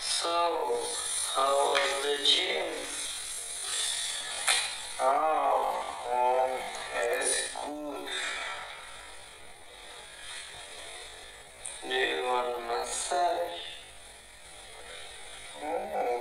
So, how was the gym? Ah. Oh.